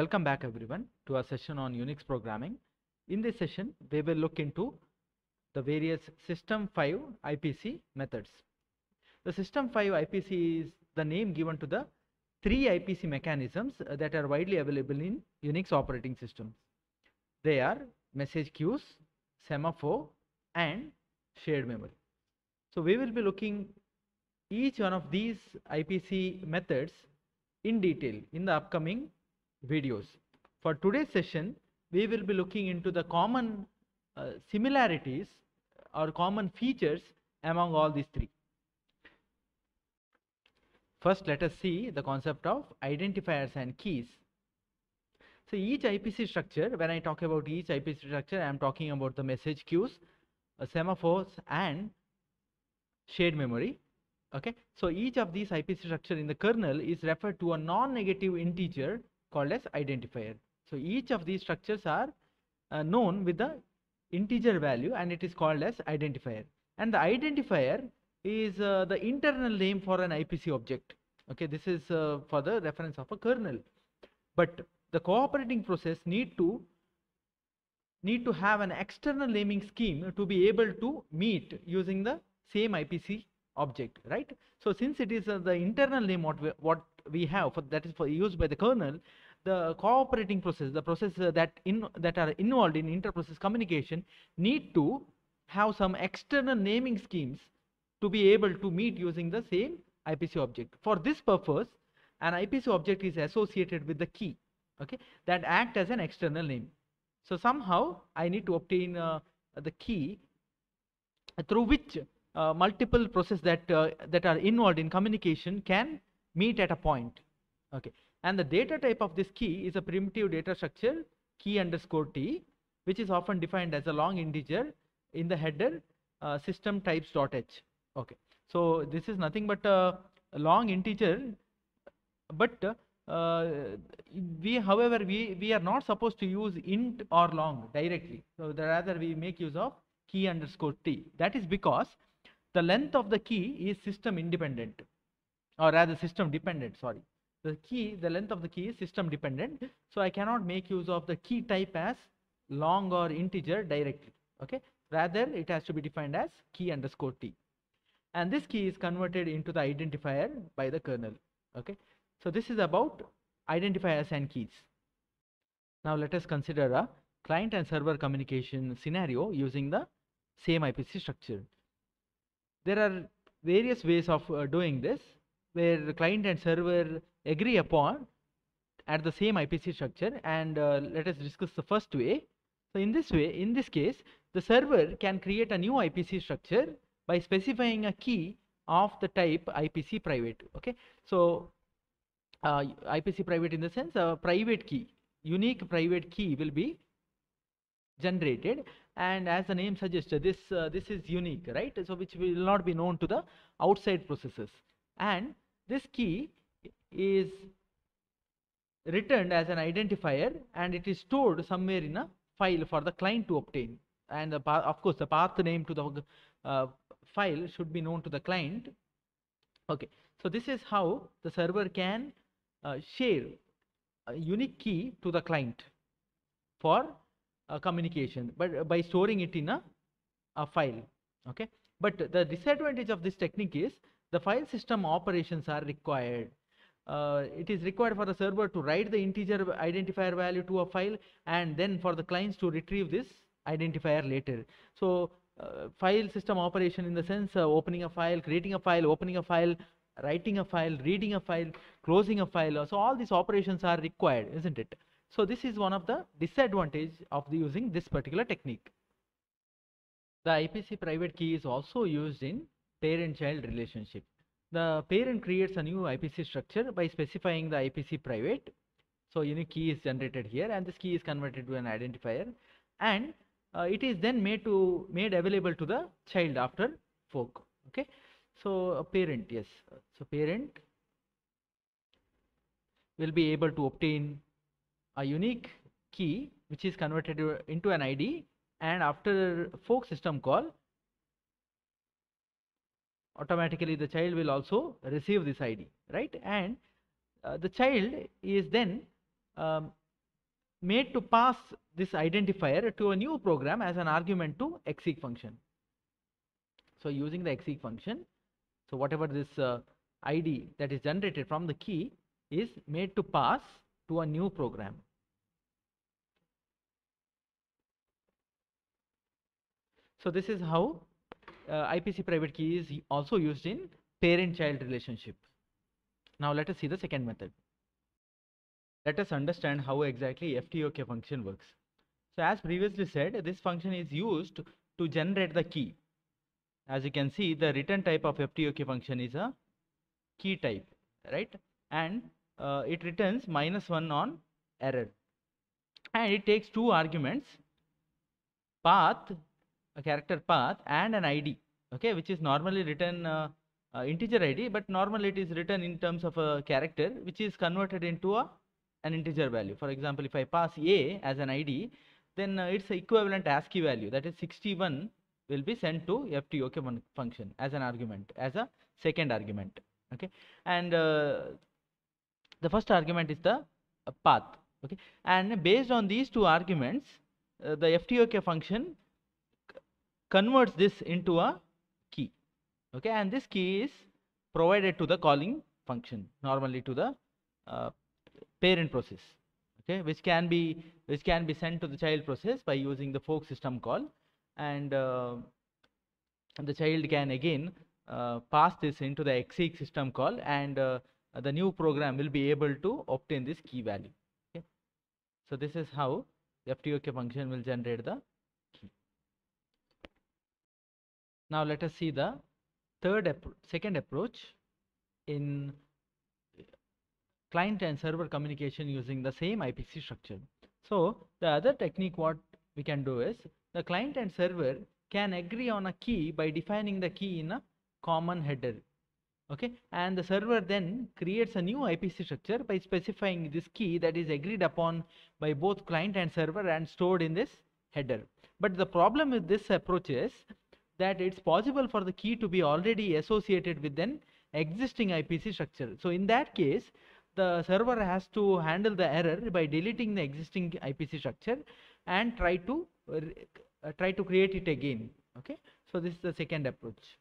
Welcome back everyone to our session on Unix programming. In this session, we will look into the various System 5 IPC methods. The System 5 IPC is the name given to the three IPC mechanisms uh, that are widely available in Unix operating systems. They are message queues, semaphore and shared memory. So we will be looking each one of these IPC methods in detail in the upcoming videos. For today's session, we will be looking into the common uh, similarities or common features among all these three. First, let us see the concept of identifiers and keys. So each IPC structure, when I talk about each IPC structure, I am talking about the message queues, uh, semaphores and shared memory. Okay, so each of these IPC structure in the kernel is referred to a non-negative integer called as identifier. So each of these structures are uh, known with the integer value and it is called as identifier. And the identifier is uh, the internal name for an IPC object. Okay, this is uh, for the reference of a kernel. But the cooperating process need to need to have an external naming scheme to be able to meet using the same IPC object, right? So since it is uh, the internal name what we, what we have for that is for used by the kernel, the cooperating process, the process uh, that in that are involved in inter-process communication need to have some external naming schemes to be able to meet using the same IPC object. For this purpose, an IPC object is associated with the key, okay, that act as an external name. So somehow I need to obtain uh, the key through which uh, multiple process that uh, that are involved in communication can meet at a point. Okay, and the data type of this key is a primitive data structure key underscore t, which is often defined as a long integer in the header uh, system types dot h. Okay, so this is nothing but a, long integer, but uh, we however we we are not supposed to use int or long directly. So the rather we make use of key underscore t. That is because the length of the key is system independent or rather system dependent sorry the key the length of the key is system dependent so i cannot make use of the key type as long or integer directly okay rather it has to be defined as key underscore t and this key is converted into the identifier by the kernel okay? So this is about identifiers and keys. Now let us consider a client and server communication scenario using the same ipc structure. There are various ways of uh, doing this where the client and server agree upon at the same IPC structure and uh, let us discuss the first way. So in this way, in this case, the server can create a new IPC structure by specifying a key of the type IPC private. Okay, so uh, IPC private in the sense a private key, unique private key will be generated. And as the name suggests this uh, this is unique right? So which will not be known to the outside processes. And this key is returned as an identifier and it is stored somewhere in a file for the client to obtain. And the of course the path name to the uh, file should be known to the client. Okay so this is how the server can uh, share a unique key to the client for uh, communication but by storing it in a, a file. Okay but the disadvantage of this technique is the file system operations are required. Uh, it is required for the server to write the integer identifier value to a file and then for the clients to retrieve this identifier later. So uh, file system operation in the sense uh, opening a file creating a file opening a file writing a file reading a file closing a file so all these operations are required isn't it? So this is one of the disadvantage of the using this particular technique. The ipc private key is also used in parent child relationship. The parent creates a new IPC structure by specifying the IPC private. So unique key is generated here and this key is converted to an identifier. And uh, it is then made to made available to the child after fork. Okay. So a parent, yes. So parent will be able to obtain a unique key which is converted into an id and after fork system call automatically the child will also receive this id right and uh, the child is then um, made to pass this identifier to a new program as an argument to exec function so using the exec function so whatever this uh, id that is generated from the key is made to pass to a new program so this is how uh, IPC private key is also used in parent-child relationship. Now let us see the second method. Let us understand how exactly FTOK function works. So as previously said, this function is used to generate the key. As you can see, the return type of FTOK function is a key type, right? And uh, it returns minus one on error. And it takes two arguments, path a character path and an id okay which is normally written uh, uh, integer id but normally it is written in terms of a character which is converted into a an integer value. For example if i pass a as an id then uh, its equivalent ascii value. That is 61 will be sent to ftok fun- function as an argument as a second argument okay? And uh, the first argument is the uh, path okay? And based on these two arguments uh, the ftok function converts this into a key okay? And this key is provided to the calling function normally to the uh, parent process okay which can be which can be sent to the child process by using the fork system call. And uh, the child can again uh, pass this into the exec system call and uh, the new program will be able to obtain this key value okay. So this is how the ftok function will generate the key. Now let us see the third second approach in client and server communication using the same IPC structure. So the other technique what we can do is the client and server can agree on a key by defining the key in a common header. Okay, and the server then creates a new IPC structure by specifying this key that is agreed upon by both client and server and stored in this header. But the problem with this approach is that it's possible for the key to be already associated with an existing IPC structure. So in that case, the server has to handle the error by deleting the existing IPC structure and try to uh, try to create it again. Okay, so this is the second approach.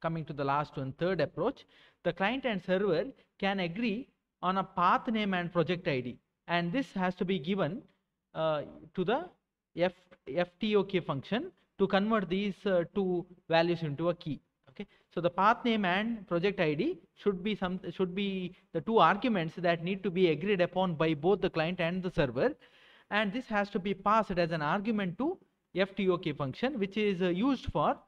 Coming to the last one, third approach, the client and server can agree on a path name and project ID, and this has to be given uh, to the F FTOK function to convert these uh, two values into a key. Okay, so the path name and project ID should be some should be the two arguments that need to be agreed upon by both the client and the server, and this has to be passed as an argument to FTOK function, which is uh, used for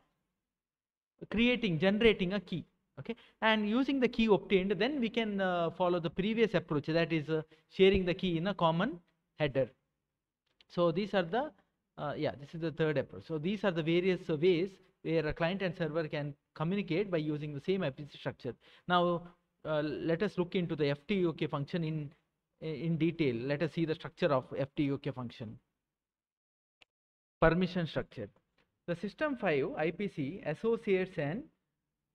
creating generating a key. Okay? And using the key obtained then we can uh, follow the previous approach that is uh, sharing the key in a common header. So these are the uh, yeah this is the third approach. So these are the various ways where a client and server can communicate by using the same IPC structure. Now uh, let us look into the FTOK function in in detail. Let us see the structure of FTOK function. Permission structure. The system 5 IPC associates an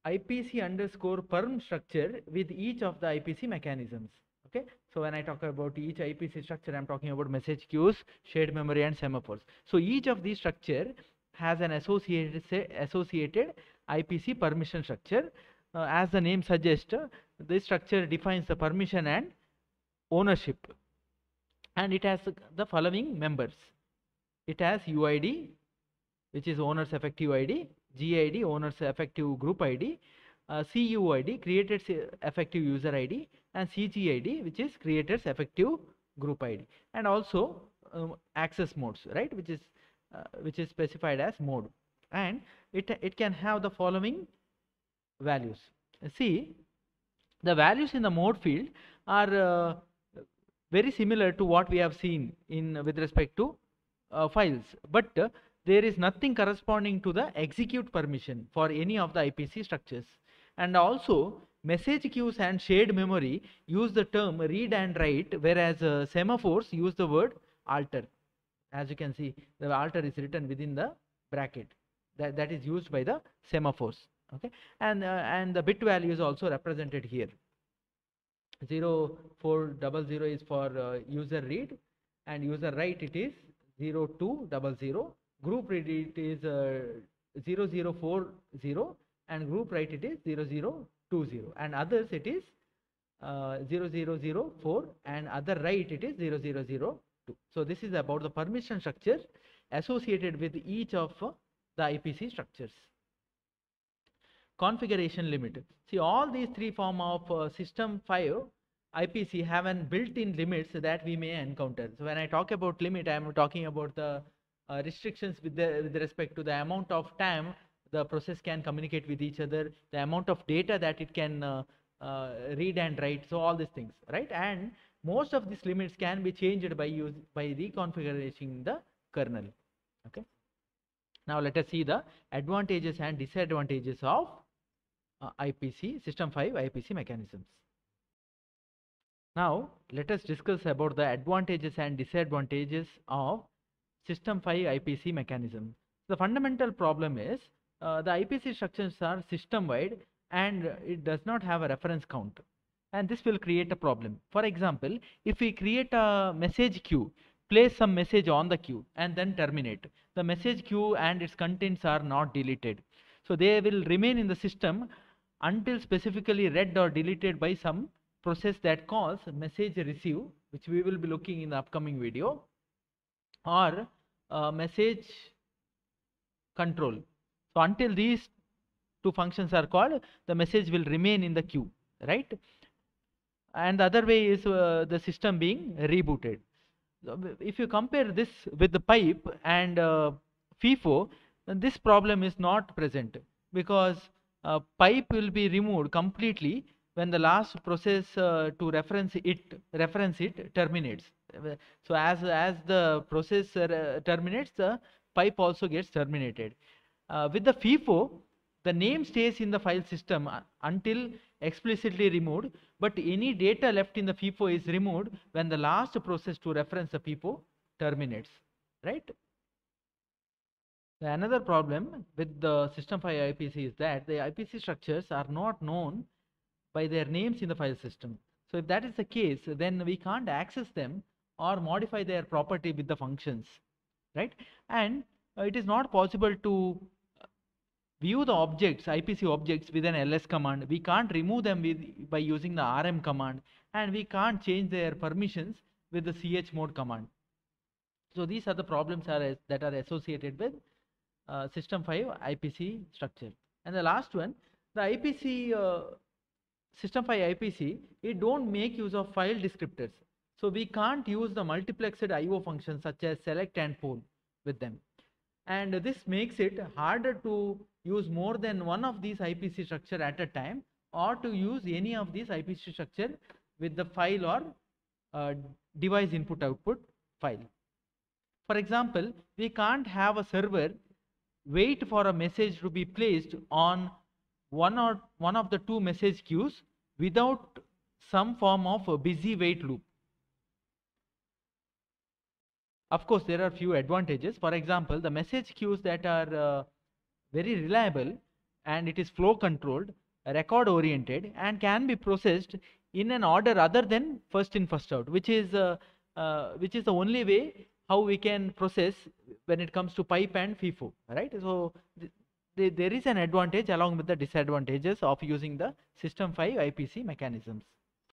IPC underscore perm structure with each of the IPC mechanisms. Okay, so when I talk about each IPC structure, I'm talking about message queues, shared memory, and semaphores. So each of these structure has an associated associated IPC permission structure. Uh, as the name suggests, uh, this structure defines the permission and ownership, and it has the following members. It has UID, which is owner's effective ID, GID, owner's effective group ID, uh, CUID, creator's uh, effective user ID, and CGID, which is creator's effective group ID, and also um, access modes, right, which is uh, which is specified as mode, and it it can have the following values. See, the values in the mode field are uh, very similar to what we have seen in with respect to uh, files, but uh, there is nothing corresponding to the execute permission for any of the IPC structures. And also message queues and shared memory use the term read and write whereas uh, semaphores use the word alter as you can see the alter is written within the bracket. That, that is used by the semaphores okay? And uh, and the bit value is also represented here. 0400 is for uh, user read and user write it is 0200 group read it is uh, 0040 and group write it is 0020 and others it is uh, 0004 and other write it is 0002 so this is about the permission structure associated with each of the IPC structures configuration limit. See all these three form of uh, system 5 IPC have an built-in limits that we may encounter. So when I talk about limit, I am talking about the uh, restrictions with, the, with respect to the amount of time the process can communicate with each other, the amount of data that it can uh, uh read and write, so all these things, right? And most of these limits can be changed by use by reconfiguring the kernel. Okay. Now let us see the advantages and disadvantages of uh, IPC system 5 IPC mechanisms. Now let us discuss about the advantages and disadvantages of system 5 IPC mechanism. The fundamental problem is uh, the IPC structures are system wide and it does not have a reference count and this will create a problem. For example, if we create a message queue, place some message on the queue and then terminate. The message queue and its contents are not deleted. So they will remain in the system until specifically read or deleted by some process that calls message receive which we will be looking in the upcoming video or uh, message control. So until these two functions are called the message will remain in the queue right and the other way is uh, the system being rebooted. If you compare this with the pipe and uh, FIFO this problem is not present because uh, pipe will be removed completely when the last process uh, to reference it reference it terminates so as as the process uh, terminates the pipe also gets terminated uh, with the FIFO the name stays in the file system uh, until explicitly removed but any data left in the FIFO is removed when the last process to reference the FIFO terminates right Another problem with the system 5 IPC is that the IPC structures are not known by their names in the file system. So if that is the case, then we can't access them or modify their property with the functions, right? And uh, it is not possible to view the objects, IPC objects with an ls command. We can't remove them with, by using the rm command and we can't change their permissions with the chmod command. So these are the problems are, that are associated with uh, system 5 IPC structure. And the last one, the IPC uh, system 5 IPC, it don't make use of file descriptors. So we can't use the multiplexed IO functions such as select and poll with them. And this makes it harder to use more than one of these IPC structure at a time or to use any of these IPC structure with the file or uh, device input output file. For example, we can't have a server wait for a message to be placed on one or one of the two message queues without some form of a busy wait loop. Of course, there are few advantages. For example, the message queues that are uh, very reliable and it is flow controlled, record oriented and can be processed in an order other than first in first out, which is uh, uh, which is the only way how we can process when it comes to pipe and FIFO, right? So th th there is an advantage along with the disadvantages of using the system 5 IPC mechanisms.